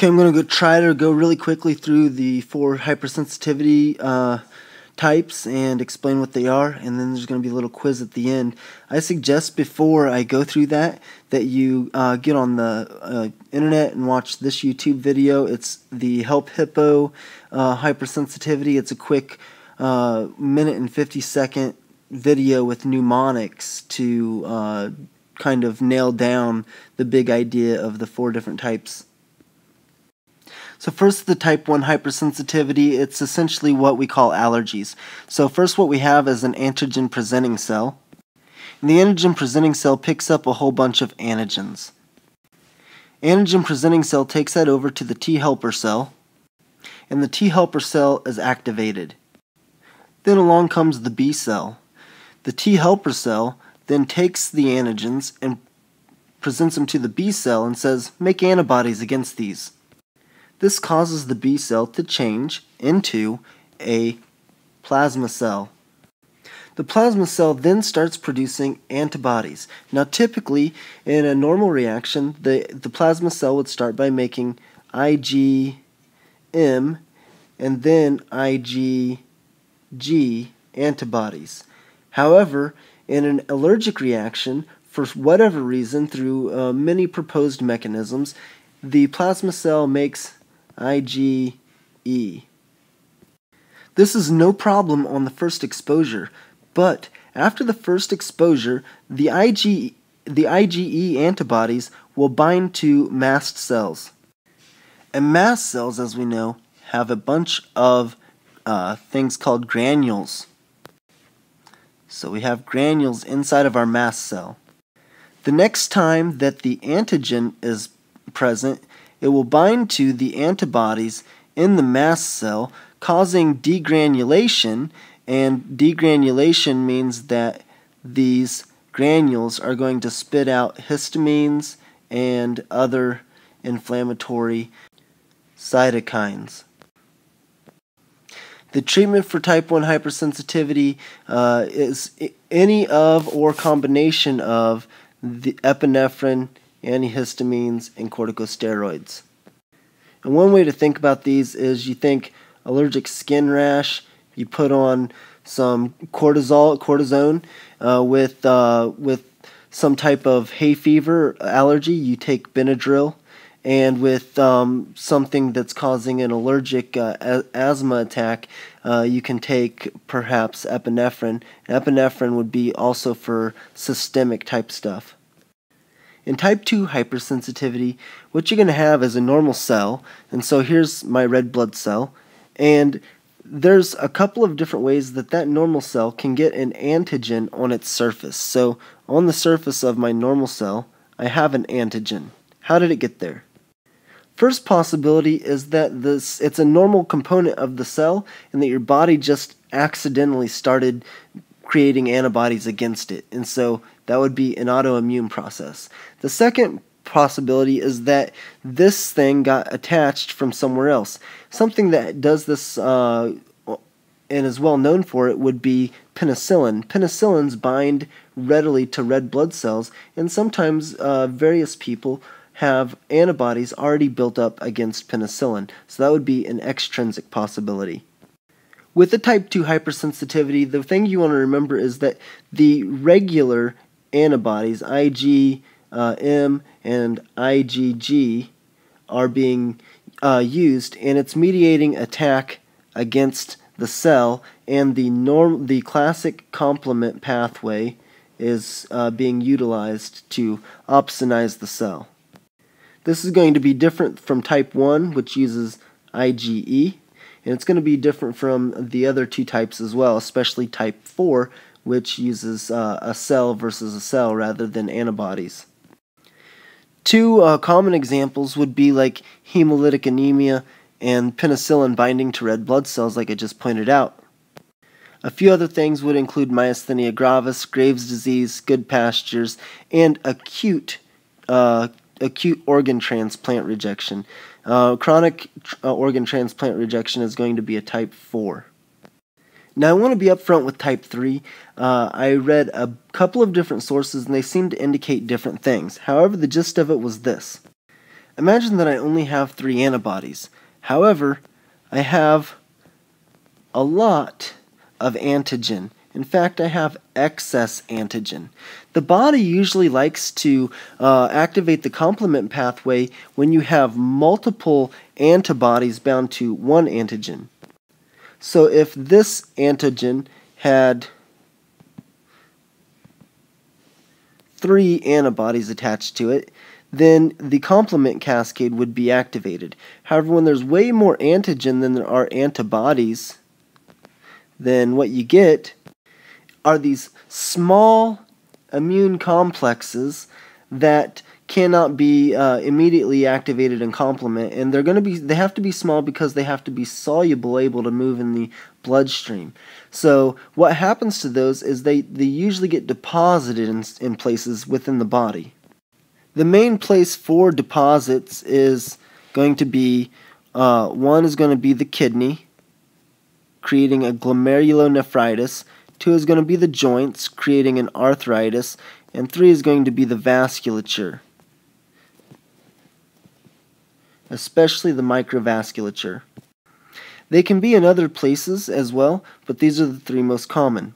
Okay, I'm going to go try to go really quickly through the four hypersensitivity uh, types and explain what they are, and then there's going to be a little quiz at the end. I suggest before I go through that that you uh, get on the uh, internet and watch this YouTube video. It's the Help Hippo uh, hypersensitivity. It's a quick uh, minute and 50 second video with mnemonics to uh, kind of nail down the big idea of the four different types so first the type 1 hypersensitivity, it's essentially what we call allergies. So first what we have is an antigen presenting cell. And the antigen presenting cell picks up a whole bunch of antigens. Antigen presenting cell takes that over to the T helper cell, and the T helper cell is activated. Then along comes the B cell. The T helper cell then takes the antigens and presents them to the B cell and says, make antibodies against these. This causes the B cell to change into a plasma cell. The plasma cell then starts producing antibodies. Now typically in a normal reaction the, the plasma cell would start by making IgM and then IgG antibodies. However, in an allergic reaction, for whatever reason, through uh, many proposed mechanisms, the plasma cell makes IgE. This is no problem on the first exposure, but after the first exposure, the, IG, the IgE antibodies will bind to mast cells. And mast cells, as we know, have a bunch of uh, things called granules. So we have granules inside of our mast cell. The next time that the antigen is present, it will bind to the antibodies in the mast cell, causing degranulation, and degranulation means that these granules are going to spit out histamines and other inflammatory cytokines. The treatment for type 1 hypersensitivity uh, is any of or combination of the epinephrine antihistamines, and corticosteroids. And one way to think about these is you think allergic skin rash, you put on some cortisol, cortisone uh, with, uh, with some type of hay fever allergy, you take Benadryl. And with um, something that's causing an allergic uh, asthma attack, uh, you can take perhaps epinephrine. Epinephrine would be also for systemic type stuff. In type 2 hypersensitivity, what you're going to have is a normal cell, and so here's my red blood cell, and there's a couple of different ways that that normal cell can get an antigen on its surface. So on the surface of my normal cell, I have an antigen. How did it get there? First possibility is that this it's a normal component of the cell and that your body just accidentally started creating antibodies against it. And so that would be an autoimmune process. The second possibility is that this thing got attached from somewhere else. Something that does this uh, and is well known for it would be penicillin. Penicillins bind readily to red blood cells, and sometimes uh, various people have antibodies already built up against penicillin. So that would be an extrinsic possibility. With the type 2 hypersensitivity, the thing you want to remember is that the regular antibodies, IgM uh, and IgG, are being uh, used, and it's mediating attack against the cell, and the norm, the classic complement pathway is uh, being utilized to opsonize the cell. This is going to be different from type 1, which uses IgE, and it's going to be different from the other two types as well, especially type 4, which uses uh, a cell versus a cell rather than antibodies. Two uh, common examples would be like hemolytic anemia and penicillin binding to red blood cells, like I just pointed out. A few other things would include myasthenia gravis, Graves' disease, Goodpasture's, and acute uh, acute organ transplant rejection. Uh, chronic uh, organ transplant rejection is going to be a type 4. Now, I want to be upfront with type 3. Uh, I read a couple of different sources and they seem to indicate different things. However, the gist of it was this Imagine that I only have three antibodies. However, I have a lot of antigen. In fact, I have excess antigen. The body usually likes to uh, activate the complement pathway when you have multiple antibodies bound to one antigen. So if this antigen had three antibodies attached to it, then the complement cascade would be activated. However, when there's way more antigen than there are antibodies, then what you get are these small immune complexes that cannot be uh, immediately activated in complement and they're going to be they have to be small because they have to be soluble able to move in the bloodstream. So what happens to those is they they usually get deposited in, in places within the body. The main place for deposits is going to be uh, one is going to be the kidney creating a glomerulonephritis. Two is going to be the joints creating an arthritis. And three is going to be the vasculature especially the microvasculature. They can be in other places as well, but these are the three most common.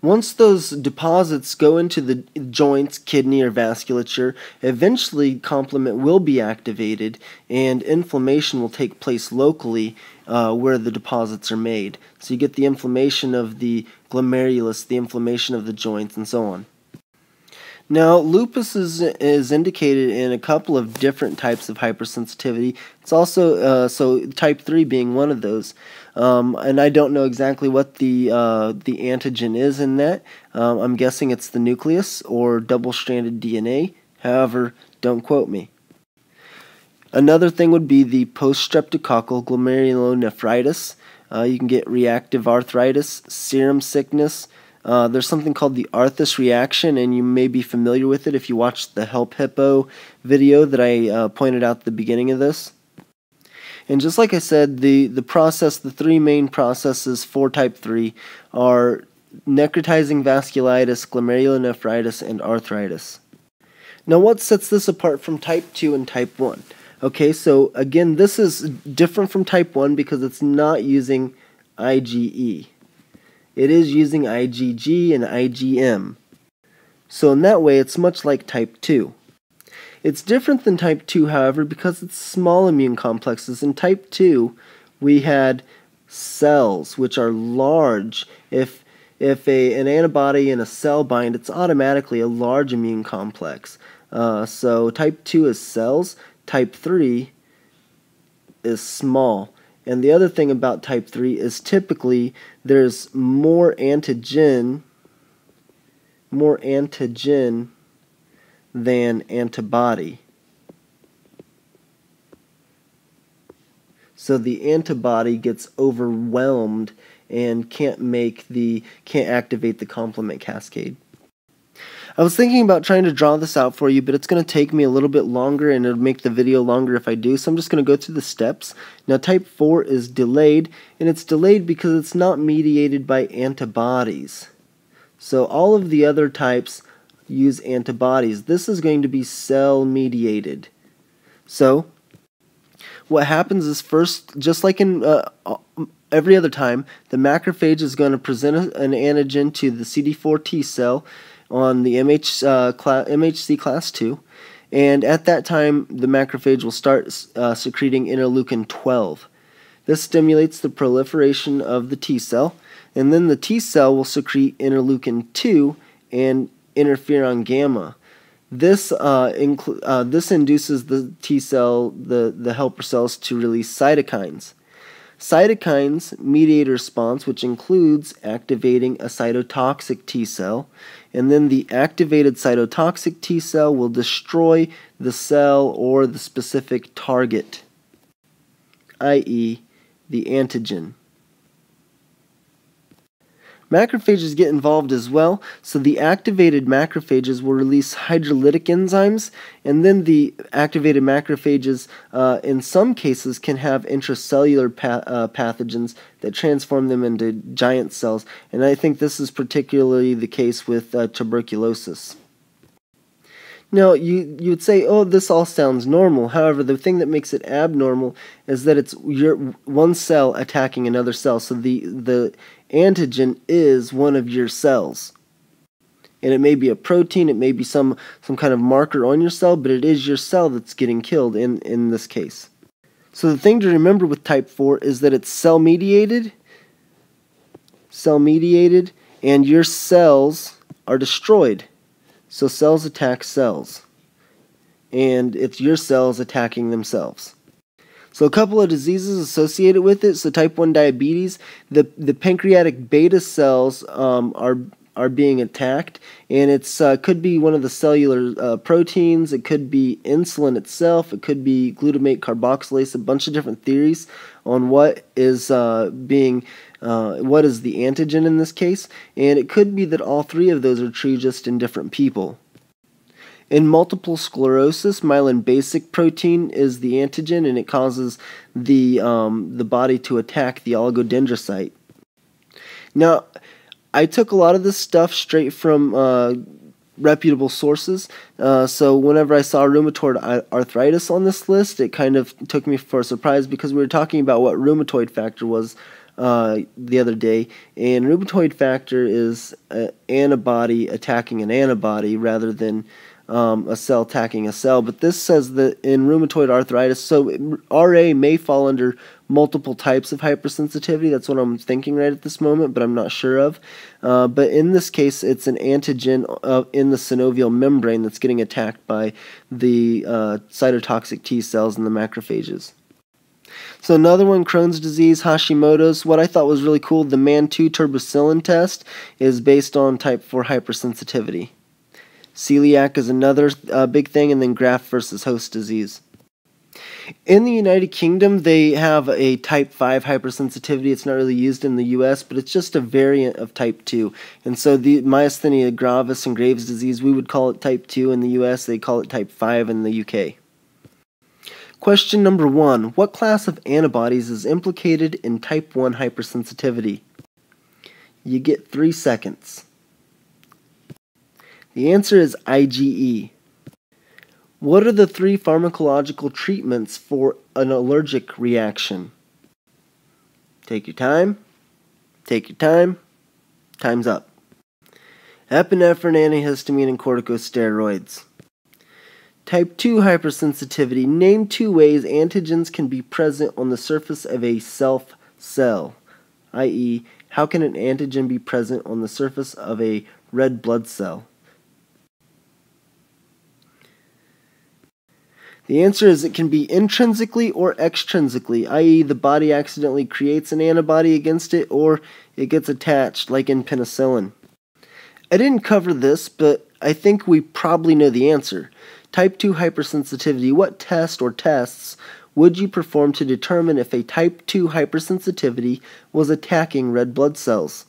Once those deposits go into the joints, kidney, or vasculature, eventually complement will be activated and inflammation will take place locally uh, where the deposits are made. So you get the inflammation of the glomerulus, the inflammation of the joints, and so on. Now, lupus is, is indicated in a couple of different types of hypersensitivity. It's also, uh, so type 3 being one of those. Um, and I don't know exactly what the, uh, the antigen is in that. Um, I'm guessing it's the nucleus or double stranded DNA. However, don't quote me. Another thing would be the post streptococcal glomerulonephritis. Uh, you can get reactive arthritis, serum sickness, uh, there's something called the Arthus reaction, and you may be familiar with it if you watched the Help Hippo video that I uh, pointed out at the beginning of this. And just like I said, the, the process, the three main processes for type 3 are necrotizing vasculitis, glomerulonephritis, and arthritis. Now, what sets this apart from type 2 and type 1? Okay, so again, this is different from type 1 because it's not using IgE it is using IgG and IgM. So in that way, it's much like type 2. It's different than type 2, however, because it's small immune complexes. In type 2, we had cells, which are large. If if a, an antibody and a cell bind, it's automatically a large immune complex. Uh, so type 2 is cells, type 3 is small. And the other thing about type 3 is typically there's more antigen more antigen than antibody. So the antibody gets overwhelmed and can't make the can't activate the complement cascade. I was thinking about trying to draw this out for you, but it's going to take me a little bit longer and it'll make the video longer if I do, so I'm just going to go through the steps. Now type 4 is delayed, and it's delayed because it's not mediated by antibodies. So all of the other types use antibodies. This is going to be cell mediated. So what happens is first, just like in uh, every other time, the macrophage is going to present an antigen to the CD4 T cell on the MH, uh, MHC class 2. And at that time, the macrophage will start uh, secreting interleukin 12. This stimulates the proliferation of the T cell, and then the T cell will secrete interleukin 2 and interferon gamma. This uh, uh, this induces the T cell, the, the helper cells, to release cytokines. Cytokines mediate a response which includes activating a cytotoxic T cell, and then the activated cytotoxic T cell will destroy the cell or the specific target, i.e., the antigen. Macrophages get involved as well, so the activated macrophages will release hydrolytic enzymes, and then the activated macrophages, uh, in some cases, can have intracellular pa uh, pathogens that transform them into giant cells, and I think this is particularly the case with uh, tuberculosis. Now, you, you would say, oh, this all sounds normal. However, the thing that makes it abnormal is that it's your one cell attacking another cell. So the, the antigen is one of your cells. And it may be a protein, it may be some, some kind of marker on your cell, but it is your cell that's getting killed in, in this case. So the thing to remember with type 4 is that it's cell mediated, cell mediated, and your cells are destroyed. So cells attack cells. And it's your cells attacking themselves. So a couple of diseases associated with it. So type 1 diabetes, the, the pancreatic beta cells um, are are being attacked, and it's uh, could be one of the cellular uh, proteins. It could be insulin itself. It could be glutamate carboxylase. A bunch of different theories on what is uh, being uh, what is the antigen in this case, and it could be that all three of those are true just in different people. In multiple sclerosis, myelin basic protein is the antigen, and it causes the um, the body to attack the oligodendrocyte. Now, I took a lot of this stuff straight from uh, reputable sources. Uh, so whenever I saw rheumatoid arthritis on this list, it kind of took me for a surprise because we were talking about what rheumatoid factor was uh, the other day, and rheumatoid factor is an antibody attacking an antibody rather than um, a cell attacking a cell. But this says that in rheumatoid arthritis, so RA may fall under multiple types of hypersensitivity. That's what I'm thinking right at this moment, but I'm not sure of. Uh, but in this case, it's an antigen uh, in the synovial membrane that's getting attacked by the uh, cytotoxic T cells and the macrophages. So another one, Crohn's disease, Hashimoto's. What I thought was really cool, the Mantoux tuberculin test is based on type 4 hypersensitivity. Celiac is another uh, big thing, and then graft versus host disease. In the United Kingdom, they have a type 5 hypersensitivity. It's not really used in the US, but it's just a variant of type 2. And so the myasthenia gravis and Graves' disease, we would call it type 2 in the US, they call it type 5 in the UK. Question number 1. What class of antibodies is implicated in type 1 hypersensitivity? You get 3 seconds. The answer is IgE. What are the three pharmacological treatments for an allergic reaction? Take your time. Take your time. Time's up. Epinephrine, antihistamine, and corticosteroids. Type 2 hypersensitivity. Name two ways antigens can be present on the surface of a self cell, i.e., how can an antigen be present on the surface of a red blood cell? The answer is it can be intrinsically or extrinsically, i.e., the body accidentally creates an antibody against it or it gets attached, like in penicillin. I didn't cover this, but I think we probably know the answer. Type 2 hypersensitivity, what test or tests would you perform to determine if a type 2 hypersensitivity was attacking red blood cells?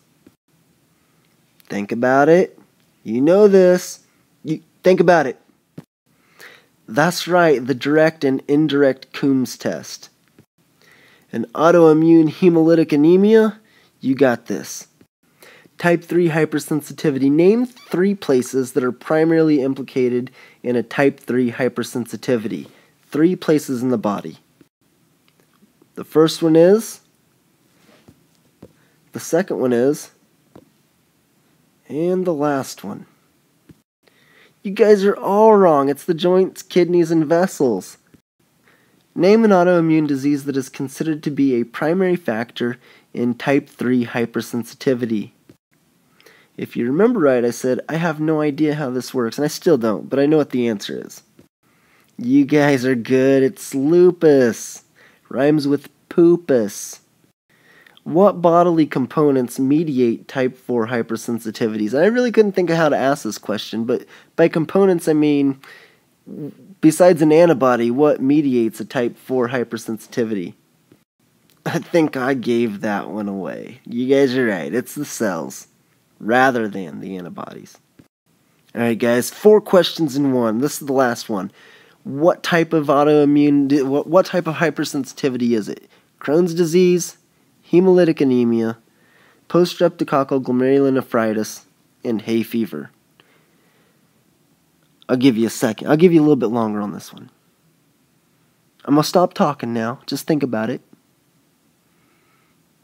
Think about it. You know this. You think about it. That's right, the direct and indirect Coombs test. An autoimmune hemolytic anemia? You got this. Type 3 hypersensitivity. Name three places that are primarily implicated in a type 3 hypersensitivity. Three places in the body. The first one is, the second one is, and the last one. You guys are all wrong. It's the joints, kidneys, and vessels. Name an autoimmune disease that is considered to be a primary factor in type 3 hypersensitivity. If you remember right, I said, I have no idea how this works, and I still don't, but I know what the answer is. You guys are good. It's lupus. Rhymes with poopus. What bodily components mediate type 4 hypersensitivities? I really couldn't think of how to ask this question, but by components I mean, besides an antibody, what mediates a type 4 hypersensitivity? I think I gave that one away. You guys are right. It's the cells rather than the antibodies. All right, guys, four questions in one. This is the last one. What type of autoimmune, what, what type of hypersensitivity is it? Crohn's disease, hemolytic anemia, post-streptococcal glomerulonephritis, and hay fever. I'll give you a second. I'll give you a little bit longer on this one. I'm going to stop talking now. Just think about it.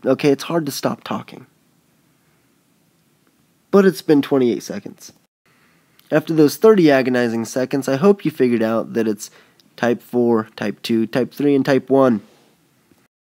Okay, it's hard to stop talking. But it's been 28 seconds. After those 30 agonizing seconds, I hope you figured out that it's type 4, type 2, type 3, and type 1.